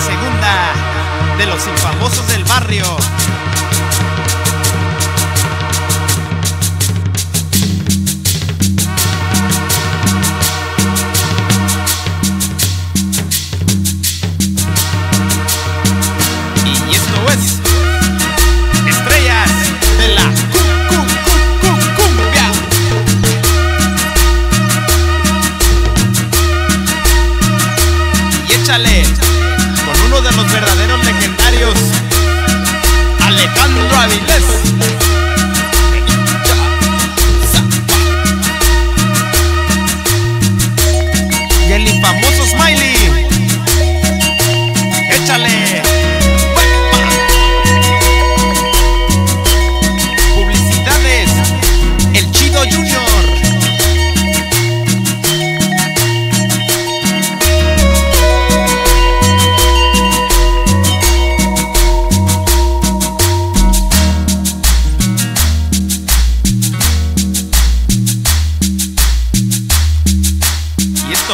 segunda de los infamosos del barrio. Verdaderos legendarios, Alejandro Avilés. Y el infamoso Smiley.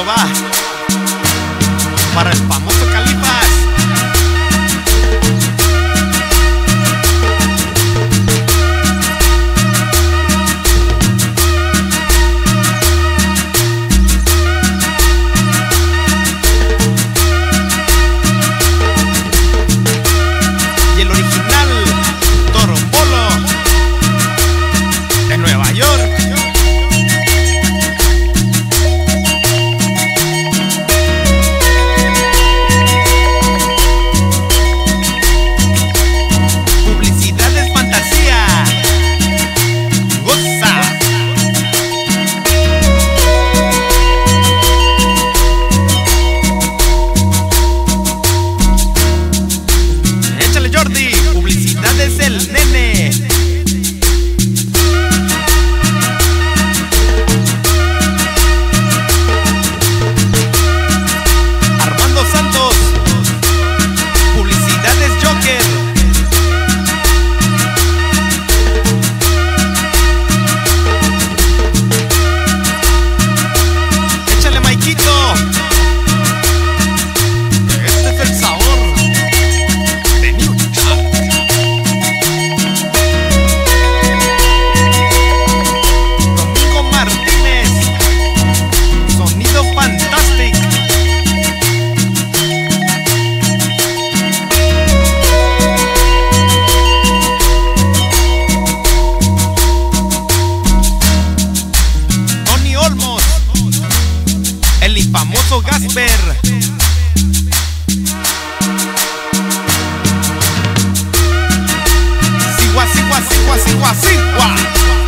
Va para el famoso Califas. Y el original Torombolo de Nueva York. Infamoso Gasper. Sigua, sigua, sigua, sigua, sigua.